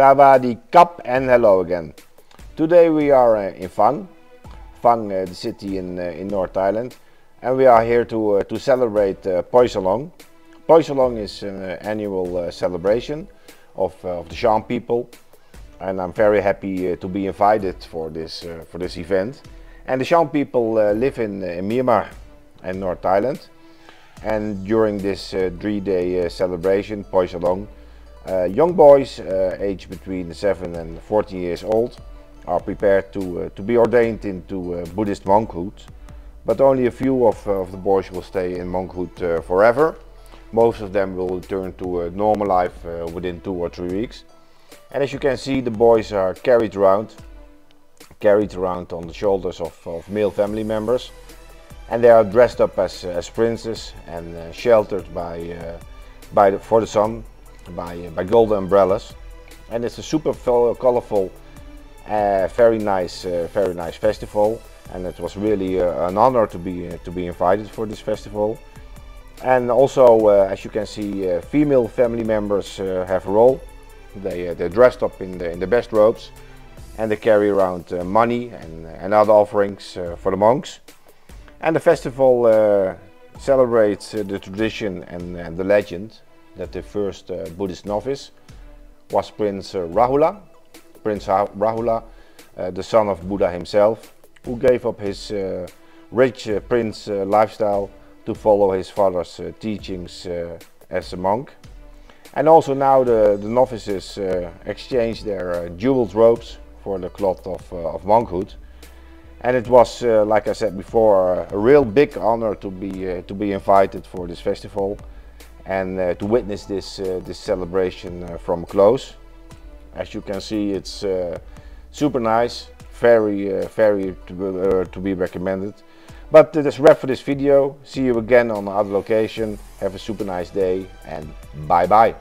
Savadi Kap and hello again. Today we are uh, in Fang, Fang, uh, the city in, uh, in North Thailand, and we are here to, uh, to celebrate uh, Poy Sang Long. Poisalong is an uh, annual uh, celebration of, of the Shan people, and I'm very happy to be invited for this, for this event. And the Shan people live in, in Myanmar and North Thailand, and during this three-day celebration, Poy Sang Long, young boys uh, aged between 7 and 14 years old are prepared to, uh, to be ordained into uh, Buddhist monkhood. But only a few of, uh, of the boys will stay in monkhood uh, forever. Most of them will return to a normal life uh, within two or three weeks. And as you can see, the boys are carried around, carried around on the shoulders of, of male family members. And they are dressed up as, as princes and uh, sheltered by, uh, by the, for the sun by, by golden umbrellas. And it's a super colorful, uh, very nice, uh, very nice festival. And it was really uh, an honor to be uh, to be invited for this festival. And also, uh, as you can see, uh, female family members uh, have a role. They uh, they're dressed up in the in the best robes, and they carry around uh, money and and other offerings uh, for the monks. And the festival uh, celebrates uh, the tradition and, and the legend that the first uh, Buddhist novice was Prince uh, Rahula, Prince Rahula, uh, the son of Buddha himself, who gave up his uh, rich prince lifestyle to follow his father's teachings as a monk. And also now the, the novices exchange their jeweled robes for the cloth of, of monkhood. And it was, uh, like I said before, a real big honor to be uh, to be invited for this festival and uh, to witness this uh, this celebration uh, from close. As you can see, it's uh, super nice, very uh, very to, be- to be recommended. But that's wrap for this video. See you again on another location. Have a super nice day and bye bye.